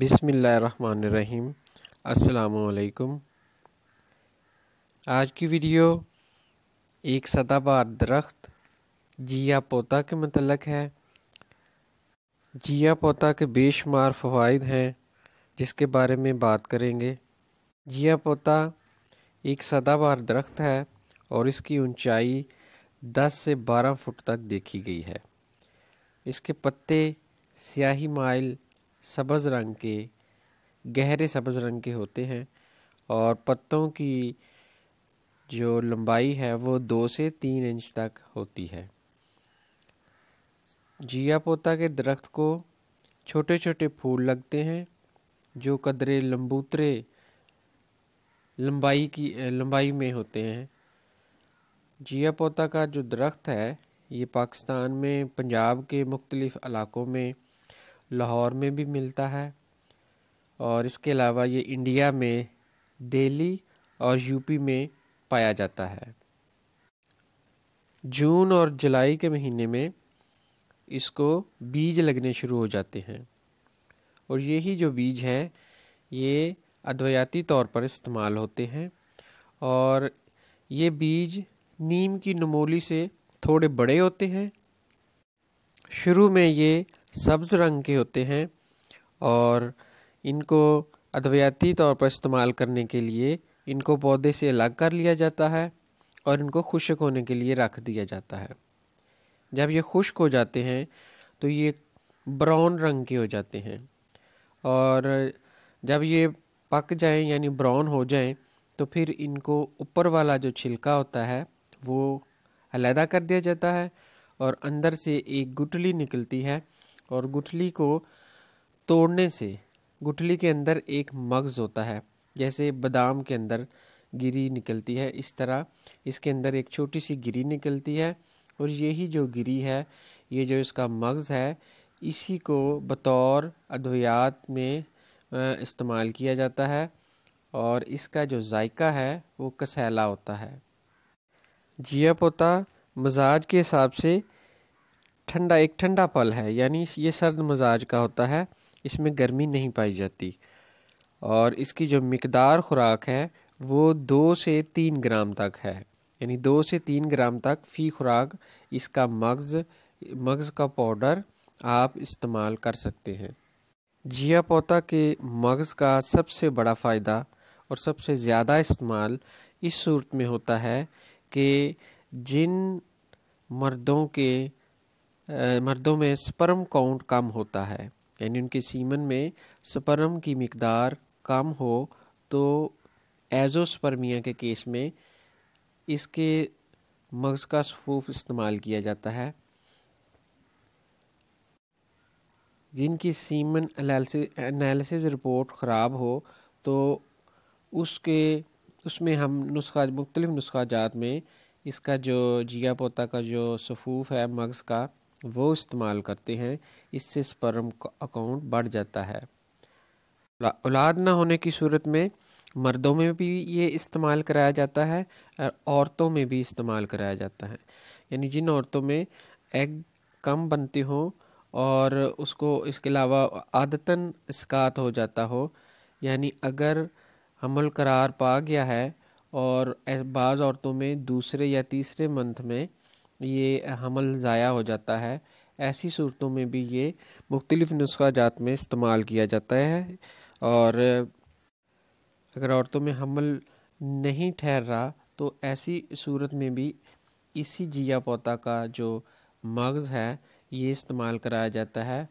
بسم اللہ الرحمن الرحیم۔ السلام علیکم۔ آج کی ویڈیو ایک سدا بار درخت جیا پوتا کے متعلق ہے۔ جیا پوتا کے بے شمار فوائد ہیں، جس کے بارے میں بات کریں گے۔ جیا پوتا ایک سدا بار درخت ہے اور اس کی اونچائی دس سے بارہ فٹ تک دیکھی گئی ہے۔ اس کے پتے سیاہی مائل سبز رنگ کے، گہرے سبز رنگ کے ہوتے ہیں اور پتوں کی جو لمبائی ہے وہ دو سے تین انچ تک ہوتی ہے۔ جیا پوتا کے درخت کو چھوٹے چھوٹے پھول لگتے ہیں جو قدرے لمبوترے لمبائی کی، لمبائی میں ہوتے ہیں۔ جیا پوتا کا جو درخت ہے، یہ پاکستان میں، پنجاب کے مختلف علاقوں میں لاہور میں بھی ملتا ہے اور اس کے علاوہ یہ انڈیا میں دہلی اور یو پی میں پایا جاتا ہے۔ جون اور جولائی کے مہینے میں اس کو بیج لگنے شروع ہو جاتے ہیں۔ اور یہی جو بیج ہے، یہ ادویاتی طور پر استعمال ہوتے ہیں۔ اور یہ بیج نیم کی نمولی سے تھوڑے بڑے ہوتے ہیں۔ شروع میں یہ سبز رنگ کے ہوتے ہیں اور ان کو ادویاتی طور پر استعمال کرنے کے لیے ان کو پودے سے الگ کر لیا جاتا ہے اور ان کو خشک ہونے کے لیے رکھ دیا جاتا ہے۔ جب یہ خشک ہو جاتے ہیں تو یہ براؤن رنگ کے ہو جاتے ہیں اور جب یہ پک جائیں یعنی براؤن ہو جائیں تو پھر ان کو اوپر والا جو چھلکا ہوتا ہے وہ علیحدہ کر دیا جاتا ہے اور اندر سے ایک گٹلی نکلتی ہے اور گٹھلی کو توڑنے سے گٹھلی کے اندر ایک مغز ہوتا ہے، جیسے بادام کے اندر گری نکلتی ہے، اس طرح اس کے اندر ایک چھوٹی سی گری نکلتی ہے اور یہی جو گری ہے، یہ جو اس کا مغز ہے، اسی کو بطور ادویات میں استعمال کیا جاتا ہے اور اس کا جو ذائقہ ہے، وہ کسیلا ہوتا ہے۔ جیا پوتا مزاج کے حساب سے ٹھنڈا، ایک ٹھنڈا پل ہے یعنی یہ سرد مزاج کا ہوتا ہے، اس میں گرمی نہیں پائی جاتی۔ اور اس کی جو مقدار خوراک ہے، وہ دو سے تین گرام تک ہے۔ یعنی دو سے تین گرام تک فی خوراک، اس کا مغز مغز کا پاؤڈر آپ استعمال کر سکتے ہیں۔ جیا پوتا کے مغز کا سب سے بڑا فائدہ اور سب سے زیادہ استعمال اس صورت میں ہوتا ہے کہ جن مردوں کے مردوں میں سپرم کاؤنٹ کم ہوتا ہے۔ یعنی ان کے سیمن میں سپرم کی مقدار کم ہو تو ایزو سپرمیا کے کیس میں اس کے مغز کا صفوف استعمال کیا جاتا ہے۔ جن کی سیمن انالیسز رپورٹ خراب ہو تو اس کے، اس میں ہم نسخہ، مختلف نسخہ جات میں اس کا جو جیا پوتا کا جو صفوف ہے، مغز کا وہ استعمال کرتے ہیں، اس سے سپرم اکاؤنٹ بڑھ جاتا ہے۔ اولاد نہ ہونے کی صورت میں مردوں میں بھی یہ استعمال کرایا جاتا ہے اور عورتوں میں بھی استعمال کرایا جاتا ہے۔ یعنی جن عورتوں میں ایگ کم بنتے ہوں اور اس کو، اس کے علاوہ عادتاً اسکات ہو جاتا ہو یعنی اگر حمل قرار پا گیا ہے اور بعض عورتوں میں دوسرے یا تیسرے منتھ میں یہ حمل ضائع ہو جاتا ہے۔ ایسی صورتوں میں بھی یہ مختلف نسخہ جات میں استعمال کیا جاتا ہے۔ اور اگر عورتوں میں حمل نہیں ٹھہر رہا تو ایسی صورت میں بھی اسی جیا پوتا کا جو مغز ہے، یہ استعمال کرایا جاتا ہے۔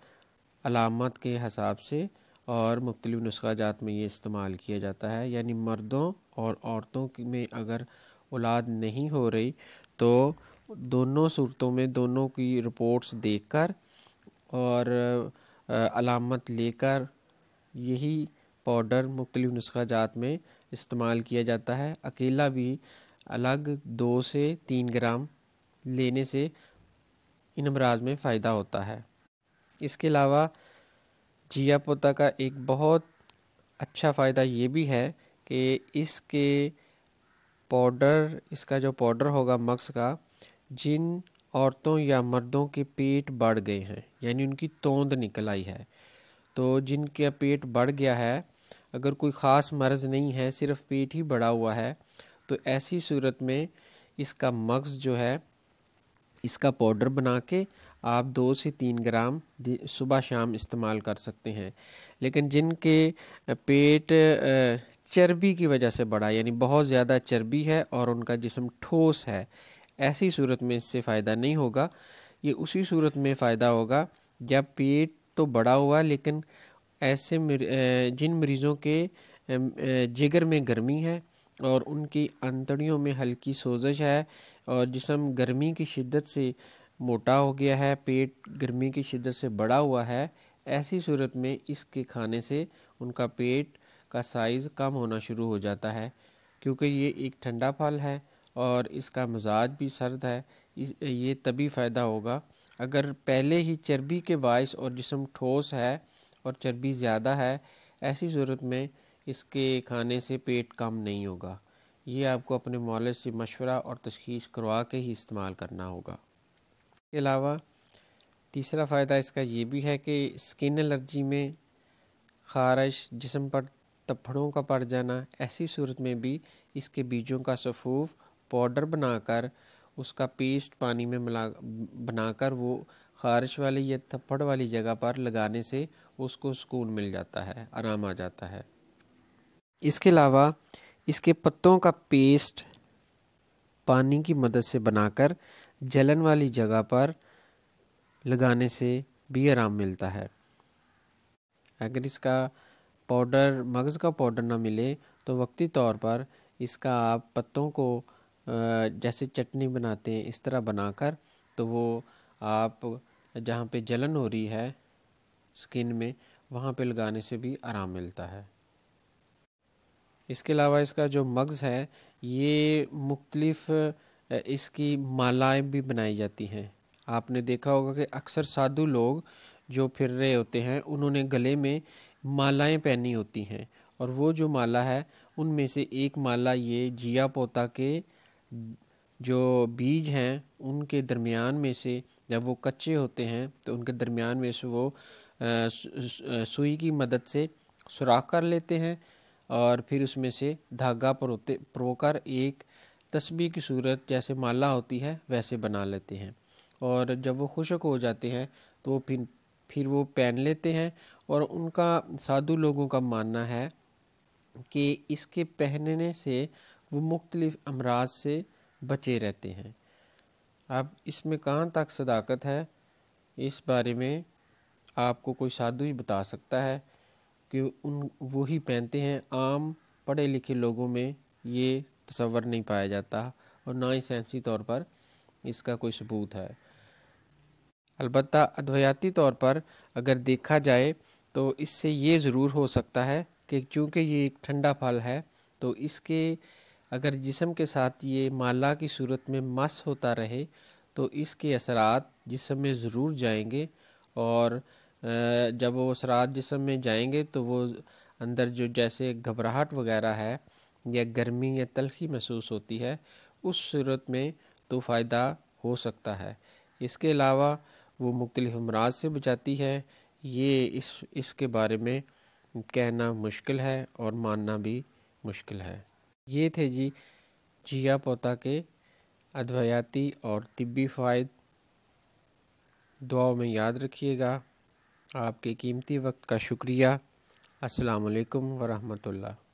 علامت کے حساب سے اور مختلف نسخہ جات میں یہ استعمال کیا جاتا ہے۔ یعنی مردوں اور عورتوں میں اگر اولاد نہیں ہو رہی تو دونوں صورتوں میں دونوں کی رپورٹس دیکھ کر اور علامت لے کر یہی پاؤڈر مختلف نسخہ جات میں استعمال کیا جاتا ہے۔ اکیلا بھی الگ دو سے تین گرام لینے سے ان امراض میں فائدہ ہوتا ہے۔ اس کے علاوہ جیا پوتا کا ایک بہت اچھا فائدہ یہ بھی ہے کہ اس کے پاؤڈر اس کا جو پاؤڈر ہوگا مغز کا جن عورتوں یا مردوں کے پیٹ بڑھ گئے ہیں یعنی ان کی توند نکل آئی ہے۔ تو جن کا پیٹ بڑھ گیا ہے، اگر کوئی خاص مرض نہیں ہے، صرف پیٹ ہی بڑا ہوا ہے، تو ایسی صورت میں اس کا مغز جو ہے، اس کا پاؤڈر بنا کے آپ دو سے تین گرام صبح شام استعمال کر سکتے ہیں۔ لیکن جن کے پیٹ چربی کی وجہ سے بڑا یعنی بہت زیادہ چربی ہے اور ان کا جسم ٹھوس ہے ایسی صورت میں اس سے فائدہ نہیں ہوگا، یہ اسی صورت میں فائدہ ہوگا جب پیٹ تو بڑا ہوا لیکن ایسے جن مریضوں کے جگر میں گرمی ہے اور ان کی انتڑیوں میں ہلکی سوزش ہے اور جسم گرمی کی شدت سے موٹا ہو گیا ہے، پیٹ گرمی کی شدت سے بڑا ہوا ہے، ایسی صورت میں اس کے کھانے سے ان کا پیٹ کا سائز کم ہونا شروع ہو جاتا ہے کیونکہ یہ ایک ٹھنڈا پھل ہے۔ اور اس کا مزاج بھی سرد ہے یہ تبھی فائدہ ہوگا۔ اگر پہلے ہی چربی کے باعث اور جسم ٹھوس ہے اور چربی زیادہ ہے، ایسی صورت میں اس کے کھانے سے پیٹ کم نہیں ہوگا۔ یہ آپ کو اپنے مولد سے مشورہ اور تشخیص کروا کے ہی استعمال کرنا ہوگا۔ اس کے علاوہ، تیسرا فائدہ اس کا یہ بھی ہے کہ اسکن الرجی میں خارش، جسم پر تپھڑوں کا پڑ جانا، ایسی صورت میں بھی اس کے بیجوں کا صفوف پاؤڈر بنا کر اس کا پیسٹ پانی میں ملا بنا کر وہ خارش والی یا تھپڑ والی جگہ پر لگانے سے اس کو سکون مل جاتا ہے، آرام آ جاتا ہے۔ اس کے علاوہ اس کے پتوں کا پیسٹ پانی کی مدد سے بنا کر جلن والی جگہ پر لگانے سے بھی آرام ملتا ہے۔ اگر اس کا پاؤڈر، مغز کا پاؤڈر نہ ملے تو وقتی طور پر اس کا آپ پتوں کو جیسے چٹنی بناتے ہیں، اس طرح بنا کر تو وہ آپ جہاں پہ جلن ہو رہی ہے سکن میں، وہاں پہ لگانے سے بھی آرام ملتا ہے۔ اس کے علاوہ اس کا جو مغز ہے، یہ مختلف اس کی مالائیں بھی بنائی جاتی ہیں۔ آپ نے دیکھا ہوگا کہ اکثر سادھو لوگ جو پھر رہے ہوتے ہیں، انہوں نے گلے میں مالائیں پہنی ہوتی ہیں۔ اور وہ جو مالا ہے، ان میں سے ایک مالا یہ جیا پوتا کے جو بیج ہیں، ان کے درمیان میں سے جب وہ کچے ہوتے ہیں، تو ان کے درمیان میں سے وہ سوئی کی مدد سے سوراخ کر لیتے ہیں اور پھر اس میں سے دھاگا پروتے پرو کر ایک تسبیح کی صورت جیسے مالا ہوتی ہے، ویسے بنا لیتے ہیں۔ اور جب وہ خشک ہو جاتے ہیں، تو وہ پھر پھر وہ پہن لیتے ہیں۔ اور ان کا، سادھو لوگوں کا ماننا ہے کہ اس کے پہننے سے وہ مختلف امراض سے بچے رہتے ہیں۔ اب اس میں کہاں تک صداقت ہے؟ اس بارے میں آپ کو کوئی سادھو ہی بتا سکتا ہے کہ ان، وہی پہنتے ہیں۔ عام پڑھے لکھے لوگوں میں یہ تصور نہیں پایا جاتا اور نہ ہی سائنسی طور پر اس کا کوئی ثبوت ہے۔ البتہ ادویاتی طور پر اگر دیکھا جائے تو اس سے یہ ضرور ہو سکتا ہے کہ چونکہ یہ ایک ٹھنڈا پھل ہے تو اس کے اگر جسم کے ساتھ یہ مالا کی صورت میں مس ہوتا رہے تو اس کے اثرات جسم میں ضرور جائیں گے اور جب وہ اثرات جسم میں جائیں گے تو وہ اندر جو جیسے گھبراہٹ وغیرہ ہے یا گرمی یا تلخی محسوس ہوتی ہے، اس صورت میں تو فائدہ ہو سکتا ہے۔ اس کے علاوہ وہ مختلف امراض سے بچاتی ہے۔ یہ اس اس کے بارے میں کہنا مشکل ہے اور ماننا بھی مشکل ہے۔ یہ تھے جی جیا پوتا کے ادویاتی اور طبی فوائد۔ دعاؤں میں یاد رکھیے گا۔ آپ کے قیمتی وقت کا شکریہ۔ السلام علیکم ورحمۃ اللہ۔